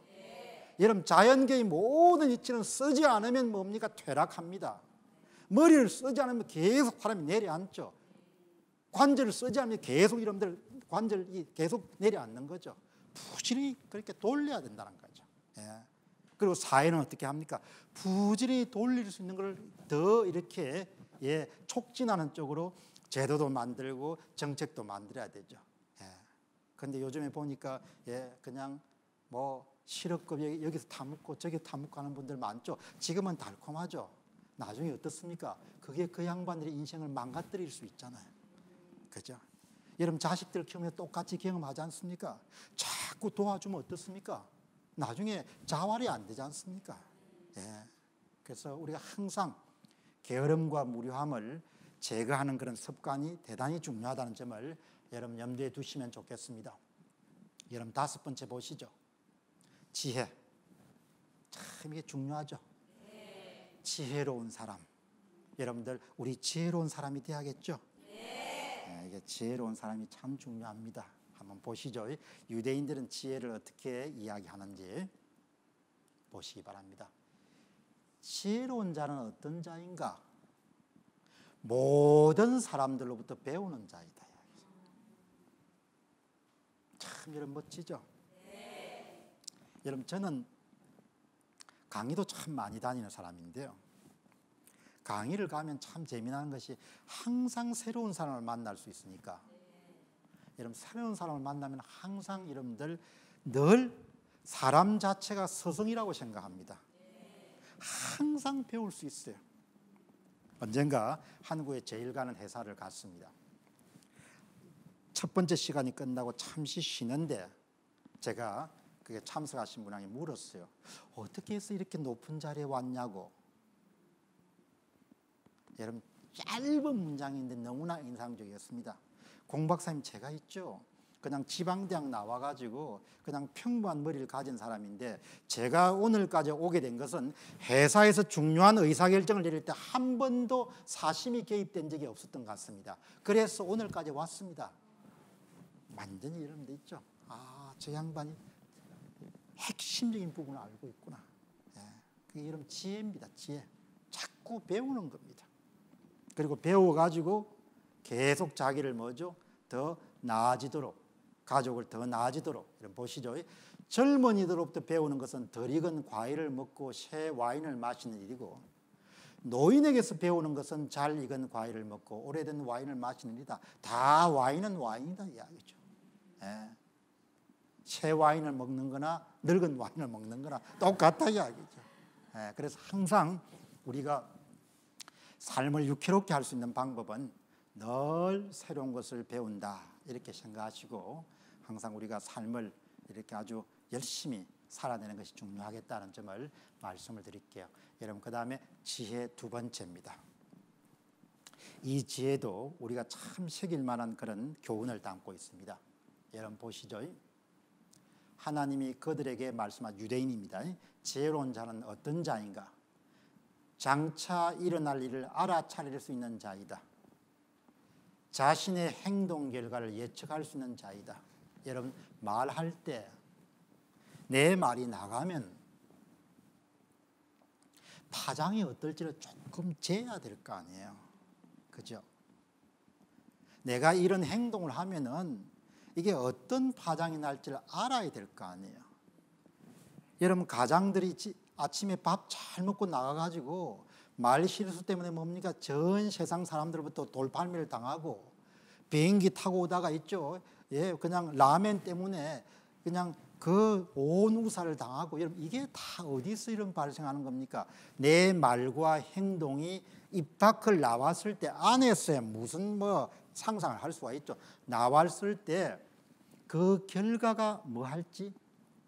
[SPEAKER 1] 여러분 자연계의 모든 이치는 쓰지 않으면 뭡니까 퇴락합니다 머리를 쓰지 않으면 계속 사람이 내려앉죠 관절을 쓰지 않으면 계속 여러분들 관절이 계속 내려앉는 거죠 부지런히 그렇게 돌려야 된다는 거죠 예. 그리고 사회는 어떻게 합니까? 부지런히 돌릴 수 있는 걸 더 이렇게 예, 촉진하는 쪽으로 제도도 만들고 정책도 만들어야 되죠. 예. 근데 요즘에 보니까 예, 그냥 뭐 실업급 여기서 타먹고 저기 타먹고 하는 분들 많죠. 지금은 달콤하죠. 나중에 어떻습니까? 그게 그 양반들의 인생을 망가뜨릴 수 있잖아요. 그죠? 여러분 자식들 키우면 똑같이 경험하지 않습니까? 자꾸 도와주면 어떻습니까? 나중에 자활이 안 되지 않습니까? 예. 그래서 우리가 항상 게으름과 무료함을 제거하는 그런 습관이 대단히 중요하다는 점을 여러분 염두에 두시면 좋겠습니다. 여러분 다섯 번째 보시죠. 지혜. 참 이게 중요하죠. 지혜로운 사람. 여러분들 우리 지혜로운 사람이 돼야겠죠. 네, 이게 지혜로운 사람이 참 중요합니다. 한번 보시죠. 유대인들은 지혜를 어떻게 이야기하는지 보시기 바랍니다. 지혜로운 자는 어떤 자인가? 모든 사람들로부터 배우는 자이다. 참 여러분 멋지죠? 네. 여러분 저는 강의도 참 많이 다니는 사람인데요. 강의를 가면 참 재미나는 것이 항상 새로운 사람을 만날 수 있으니까 여러분 새로운 사람을 만나면 항상 여러분들 늘 사람 자체가 스승이라고 생각합니다. 항상 배울 수 있어요. 언젠가 한국에 제일 가는 회사를 갔습니다. 첫 번째 시간이 끝나고 잠시 쉬는데 제가 그게 참석하신 분에게 물었어요. 어떻게 해서 이렇게 높은 자리에 왔냐고. 여러분 짧은 문장인데 너무나 인상적이었습니다. 공 박사님 제가 있죠. 그냥 지방대학 나와가지고 그냥 평범한 머리를 가진 사람인데 제가 오늘까지 오게 된 것은 회사에서 중요한 의사결정을 내릴 때 한 번도 사심이 개입된 적이 없었던 것 같습니다. 그래서 오늘까지 왔습니다. 완전히 이런 데 있죠. 아, 저 양반이 핵심적인 부분을 알고 있구나. 예, 그게 이런 지혜입니다. 지혜. 자꾸 배우는 겁니다. 그리고 배워가지고 계속 자기를 뭐죠? 더 나아지도록 가족을 더 나아지도록 이런 보시죠. 젊은이들로부터 배우는 것은 덜 익은 과일을 먹고 새 와인을 마시는 일이고 노인에게서 배우는 것은 잘 익은 과일을 먹고 오래된 와인을 마시는 일이다. 다 와인은 와인이다 이야기죠. 예. 새 와인을 먹는 거나 늙은 와인을 먹는 거나 똑같다 이야기죠. 예. 그래서 항상 우리가 삶을 유쾌롭게 할 수 있는 방법은 늘 새로운 것을 배운다 이렇게 생각하시고 항상 우리가 삶을 이렇게 아주 열심히 살아내는 것이 중요하겠다는 점을 말씀을 드릴게요. 여러분 그 다음에 지혜 두 번째입니다. 이 지혜도 우리가 참 새길 만한 그런 교훈을 담고 있습니다. 여러분 보시죠. 하나님이 그들에게 말씀한 유대인입니다. 지혜로운 자는 어떤 자인가? 장차 일어날 일을 알아차릴 수 있는 자이다. 자신의 행동 결과를 예측할 수 있는 자이다. 여러분 말할 때 내 말이 나가면 파장이 어떨지를 조금 재야 될 거 아니에요. 그죠? 내가 이런 행동을 하면은 이게 어떤 파장이 날지를 알아야 될 거 아니에요. 여러분 가장들이 아침에 밥 잘 먹고 나가가지고 말 실수 때문에 뭡니까? 전 세상 사람들부터 돌팔매를 당하고 비행기 타고 오다가 있죠. 예, 그냥 라멘 때문에 그냥 그 온 우사를 당하고 여러분 이게 다 어디서 이런 발생하는 겁니까? 내 말과 행동이 입 밖을 나왔을 때 안에서야 무슨 뭐 상상을 할 수가 있죠. 나왔을 때 그 결과가 뭐 할지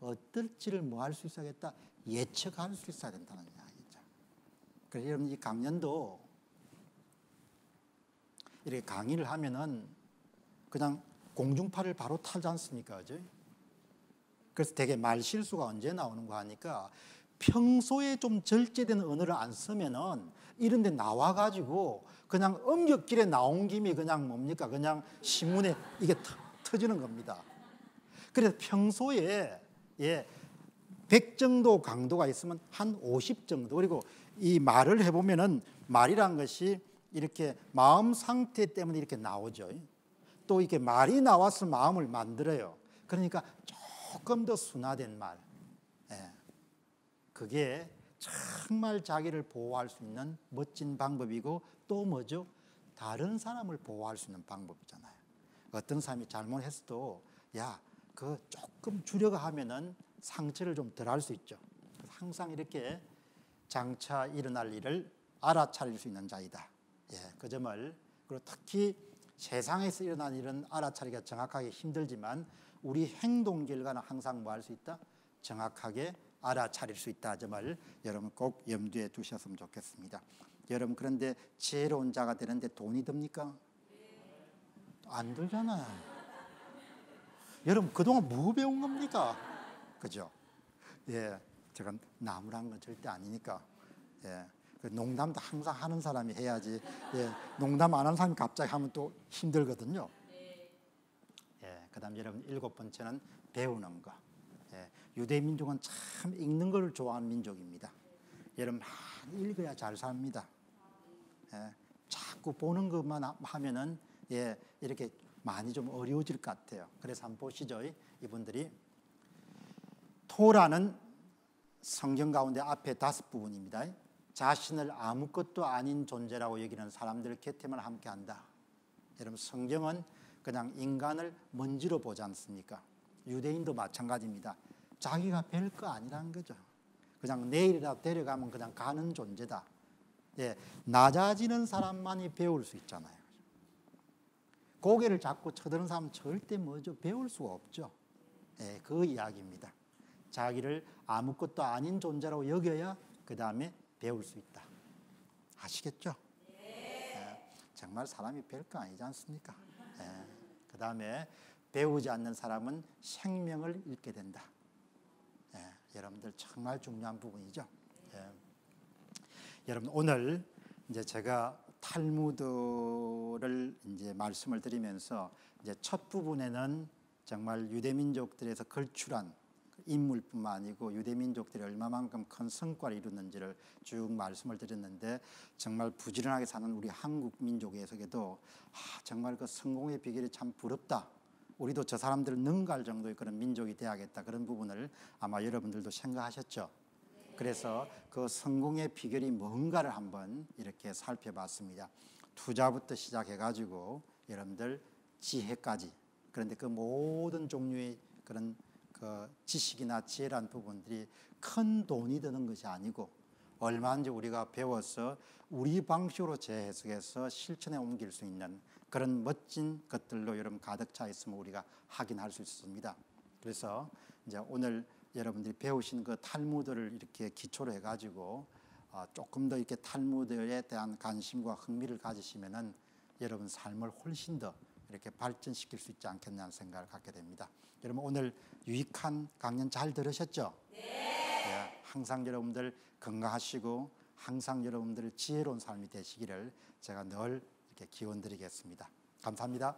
[SPEAKER 1] 어떨지를 뭐 할 수 있어야겠다. 예측할 수 있어야 된다는 이야기죠. 그래서 여러분 이 강연도 이렇게 강의를 하면은 그냥 공중파를 바로 타지 않습니까? 그죠? 그래서 되게 말 실수가 언제 나오는 거 하니까 평소에 좀 절제된 언어를 안 쓰면은 이런 데 나와가지고 그냥 음격길에 나온 김에 그냥 뭡니까? 그냥 신문에 이게 터, 지는 겁니다. 그래서 평소에 예, 100 정도 강도가 있으면 한 50 정도. 그리고 이 말을 해보면은 말이란 것이 이렇게 마음 상태 때문에 이렇게 나오죠. 또 이렇게 말이 나와서 마음을 만들어요. 그러니까 조금 더 순화된 말. 예. 그게 정말 자기를 보호할 수 있는 멋진 방법이고 또 뭐죠? 다른 사람을 보호할 수 있는 방법이잖아요. 어떤 사람이 잘못했어도 야, 그 조금 줄여가 하면은 상처를 좀 덜 할 수 있죠. 항상 이렇게 장차 일어날 일을 알아차릴 수 있는 자이다. 예, 그 점을 그리고 특히 세상에서 일어난 일은 알아차리기가 정확하게 힘들지만 우리 행동 결과는 항상 뭐 할 수 있다? 정확하게 알아차릴 수 있다 점을 여러분 꼭 염두에 두셨으면 좋겠습니다. 여러분 그런데 지혜로운 자가 되는데 돈이 듭니까? 안 들잖아요. 여러분 그동안 뭐 배운 겁니까? 그죠? 예, 제가 나무란 건 절대 아니니까. 예, 그 농담도 항상 하는 사람이 해야지. 예, 농담 안 하는 사람이 갑자기 하면 또 힘들거든요. 예, 그다음 여러분 일곱 번째는 배우는 거. 예, 유대 민족은 참 읽는 걸 좋아하는 민족입니다. 여러분 많이 읽어야 잘 삽니다. 예, 자꾸 보는 것만 하면은 예, 이렇게 많이 좀 어려워질 것 같아요. 그래서 한번 보시죠. 이분들이 토라는 성경 가운데 앞에 다섯 부분입니다. 자신을 아무것도 아닌 존재라고 여기는 사람들 곁에만 함께 한다. 여러분 성경은 그냥 인간을 먼지로 보지 않습니까? 유대인도 마찬가지입니다. 자기가 별거 아니라는 거죠. 그냥 내일이라도 데려가면 그냥 가는 존재다. 예, 낮아지는 사람만이 배울 수 있잖아요. 고개를 잡고 쳐드는 사람은 절대 뭐죠? 배울 수가 없죠. 예, 그 이야기입니다. 자기를 아무것도 아닌 존재라고 여겨야 그 다음에 배울 수 있다. 아시겠죠? 네. 정말 사람이 별거 아니지 않습니까? 네. 그 다음에 배우지 않는 사람은 생명을 잃게 된다. 예, 여러분들 정말 중요한 부분이죠. 예. 여러분 오늘 이제 제가 탈무드를 이제 말씀을 드리면서 이제 첫 부분에는 정말 유대 민족들에서 걸출한 인물뿐만 아니고 유대 민족들이 얼마만큼 큰 성과를 이루는지를 쭉 말씀을 드렸는데 정말 부지런하게 사는 우리 한국 민족에서도 아, 정말 그 성공의 비결이 참 부럽다. 우리도 저 사람들을 능가할 정도의 그런 민족이 돼야겠다 그런 부분을 아마 여러분들도 생각하셨죠. 그래서 그 성공의 비결이 뭔가를 한번 이렇게 살펴봤습니다. 투자부터 시작해가지고 여러분들 지혜까지 그런데 그 모든 종류의 그런 그 지식이나 지혜란 부분들이 큰 돈이 드는 것이 아니고 얼마든지 우리가 배워서 우리 방식으로 재해석해서 실천에 옮길 수 있는 그런 멋진 것들로 여러분 가득 차 있으면 우리가 확인할 수 있습니다. 그래서 이제 오늘 여러분들이 배우신 그 탈무드를 이렇게 기초로 해가지고 어, 조금 더 이렇게 탈무드에 대한 관심과 흥미를 가지시면은 여러분 삶을 훨씬 더 이렇게 발전시킬 수 있지 않겠냐는 생각을 갖게 됩니다. 여러분 오늘 유익한 강연 잘 들으셨죠? 네. 항상 여러분들 건강하시고 항상 여러분들 지혜로운 삶이 되시기를 제가 늘 이렇게 기원드리겠습니다. 감사합니다.